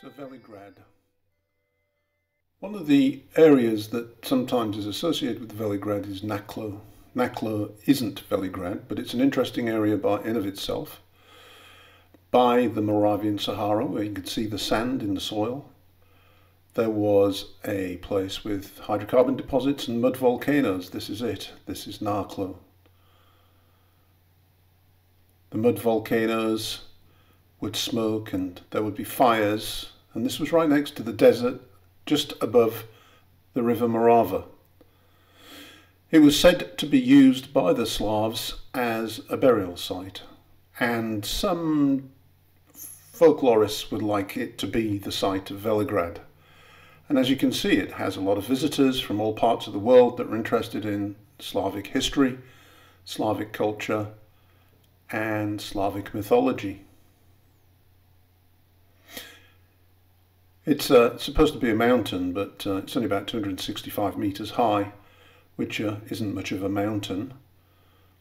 So Veligrad. One of the areas that sometimes is associated with Veligrad is Naklo. Naklo isn't Veligrad, but it's an interesting area by in of itself. By the Moravian Sahara, where you could see the sand in the soil, there was a place with hydrocarbon deposits and mud volcanoes. This is it. This is Naklo. The mud volcanoes would smoke and there would be fires. And this was right next to the desert, just above the river Morava. It was said to be used by the Slavs as a burial site, and some folklorists would like it to be the site of Veligrad. And as you can see, it has a lot of visitors from all parts of the world that are interested in Slavic history, Slavic culture, and Slavic mythology. It's uh, supposed to be a mountain, but uh, it's only about 265 metres high, which uh, isn't much of a mountain.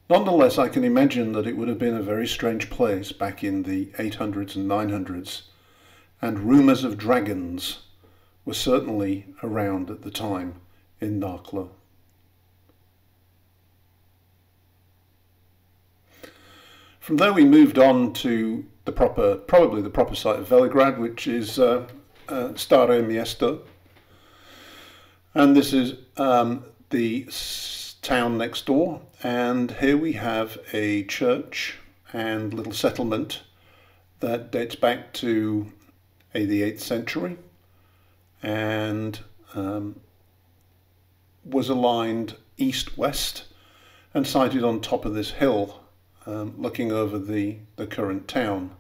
Nonetheless, I can imagine that it would have been a very strange place back in the 800s and 900s, and rumours of dragons were certainly around at the time in Naklo. From there we moved on to the proper, probably the proper site of Veligrad, which is uh, uh, Stare Mesto. And this is um, the town next door. And here we have a church and little settlement that dates back to uh, the 8th century and um, was aligned east-west and sited on top of this hill um, looking over the, the current town.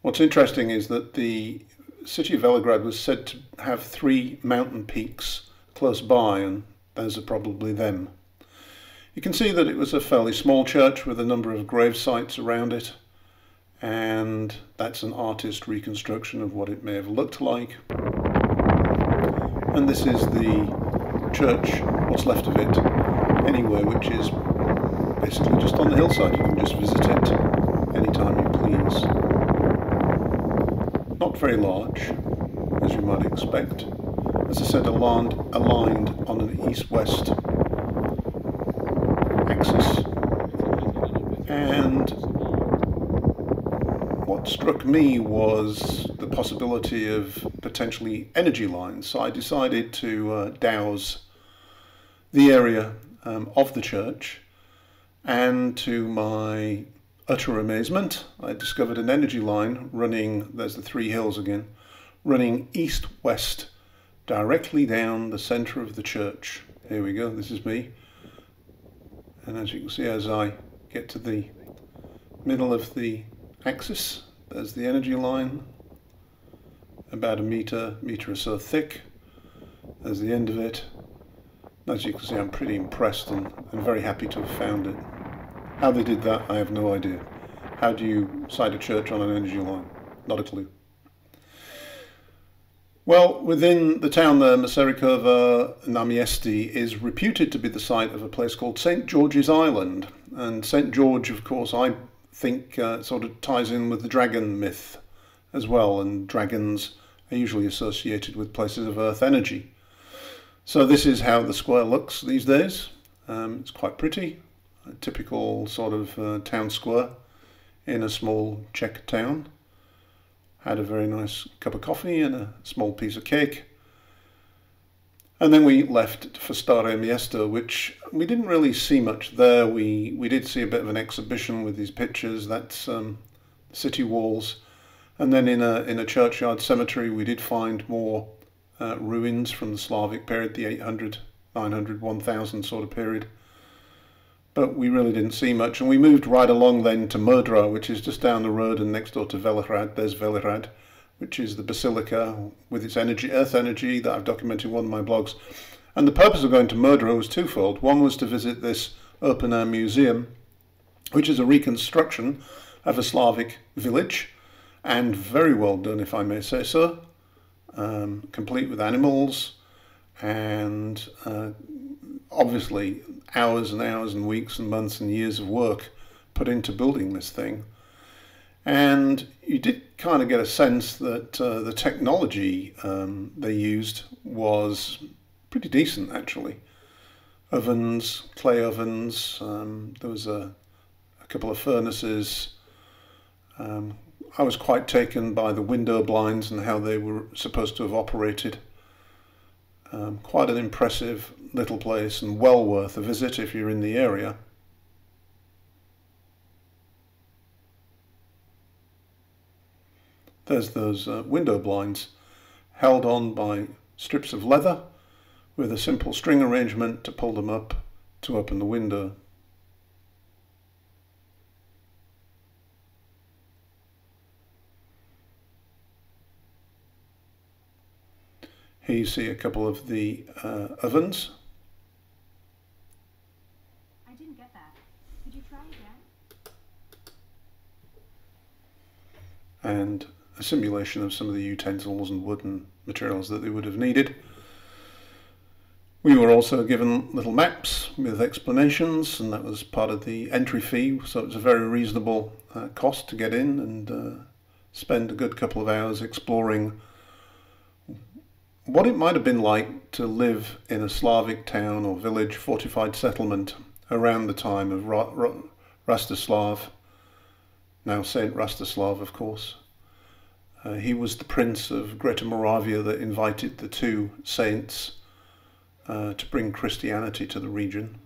What's interesting is that the city of Veligrad was said to have three mountain peaks close by, and those are probably them. You can see that it was a fairly small church with a number of grave sites around it, and that's an artist reconstruction of what it may have looked like. And this is the church, what's left of it, anyway, which is basically just on the hillside. You can just visit it anytime you please not very large, as you might expect. As I said, aligned, aligned on an east-west axis. And what struck me was the possibility of potentially energy lines. So I decided to uh, dowse the area um, of the church and to my utter amazement, I discovered an energy line running, there's the three hills again, running east-west directly down the centre of the church. Here we go, this is me. And as you can see, as I get to the middle of the axis, there's the energy line, about a metre, metre or so thick. There's the end of it. As you can see, I'm pretty impressed and, and very happy to have found it. How they did that, I have no idea. How do you site a church on an energy line? Not a clue. Well, within the town there, Masarykovo náměstí is reputed to be the site of a place called St. George's Island. And St. George, of course, I think uh, sort of ties in with the dragon myth as well. And dragons are usually associated with places of earth energy. So this is how the square looks these days. Um, it's quite pretty a typical sort of uh, town square in a small Czech town. Had a very nice cup of coffee and a small piece of cake. And then we left for Stare Mesto, which we didn't really see much there. We we did see a bit of an exhibition with these pictures. That's um, city walls. And then in a in a churchyard cemetery, we did find more uh, ruins from the Slavic period, the 800, 900, 1000 sort of period but we really didn't see much. And we moved right along then to Modra, which is just down the road and next door to Velehrad. There's Velehrad, which is the basilica with its energy, earth energy that I've documented in one of my blogs. And the purpose of going to Modra was twofold. One was to visit this open air museum, which is a reconstruction of a Slavic village, and very well done, if I may say so, um, complete with animals and uh, obviously hours and hours and weeks and months and years of work put into building this thing. And you did kind of get a sense that uh, the technology um, they used was pretty decent actually. Ovens, clay ovens, um, there was a, a, couple of furnaces. Um, I was quite taken by the window blinds and how they were supposed to have operated. Um, quite an impressive little place and well worth a visit if you're in the area. There's those uh, window blinds held on by strips of leather with a simple string arrangement to pull them up to open the window. Here you see a couple of the uh, ovens. I didn't get that. Could you try again? And a simulation of some of the utensils and wooden materials that they would have needed. We were also given little maps with explanations, and that was part of the entry fee, so it was a very reasonable uh, cost to get in and uh, spend a good couple of hours exploring what it might have been like to live in a Slavic town or village fortified settlement around the time of Rastislav, now Saint Rastislav, of course. Uh, he was the prince of Greater Moravia that invited the two saints uh, to bring Christianity to the region,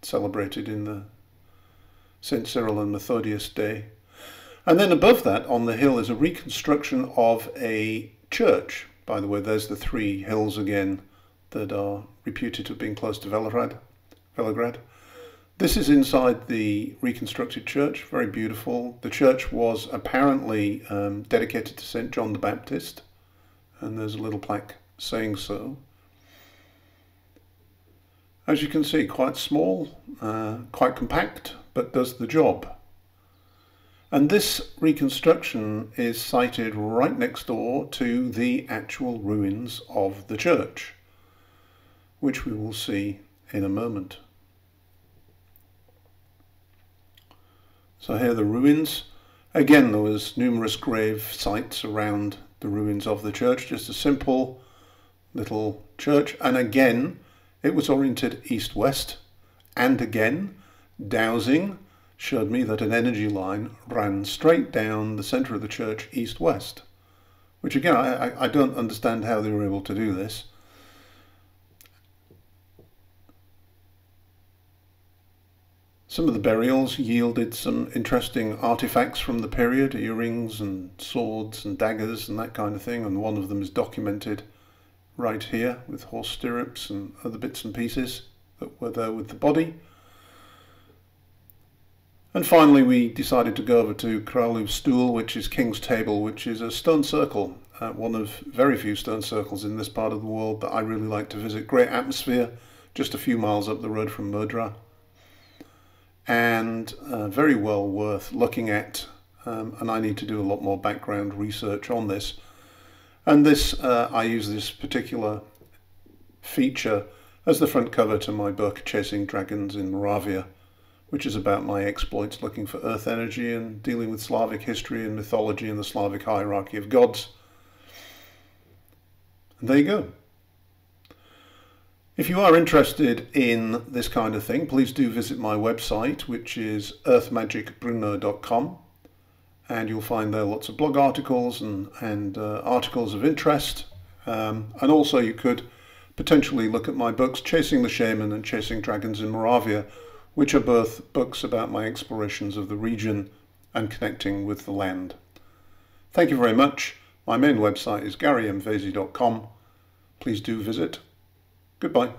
celebrated in the St. Cyril and Methodius Day. And then above that, on the hill, is a reconstruction of a church. By the way, there's the three hills again that are reputed to have been close to Veligrad. Veligrad. This is inside the reconstructed church, very beautiful. The church was apparently um, dedicated to St. John the Baptist, and there's a little plaque saying so. As you can see, quite small, uh, quite compact, but does the job. And this reconstruction is sited right next door to the actual ruins of the church, which we will see in a moment. So here are the ruins. Again, there was numerous grave sites around the ruins of the church, just a simple little church. And again, it was oriented east-west. And again, dowsing showed me that an energy line ran straight down the centre of the church east-west. Which again, I, I don't understand how they were able to do this. Some of the burials yielded some interesting artifacts from the period, earrings and swords and daggers and that kind of thing, and one of them is documented right here with horse stirrups and other bits and pieces that were there with the body. And finally we decided to go over to Kraluv Stul, which is King's Table, which is a stone circle, uh, one of very few stone circles in this part of the world that I really like to visit. Great atmosphere, just a few miles up the road from Modra and uh, very well worth looking at. Um, and I need to do a lot more background research on this. And this, uh, I use this particular feature as the front cover to my book, Chasing Dragons in Moravia, which is about my exploits looking for earth energy and dealing with Slavic history and mythology and the Slavic hierarchy of gods. And there you go. If you are interested in this kind of thing, please do visit my website, which is earthmagicbrno.com, and you'll find there lots of blog articles and, and uh, articles of interest. Um, and also you could potentially look at my books, Chasing the Shaman and Chasing Dragons in Moravia, which are both books about my explorations of the region and connecting with the land. Thank you very much. My main website is garymvasi.com. Please do visit. Goodbye.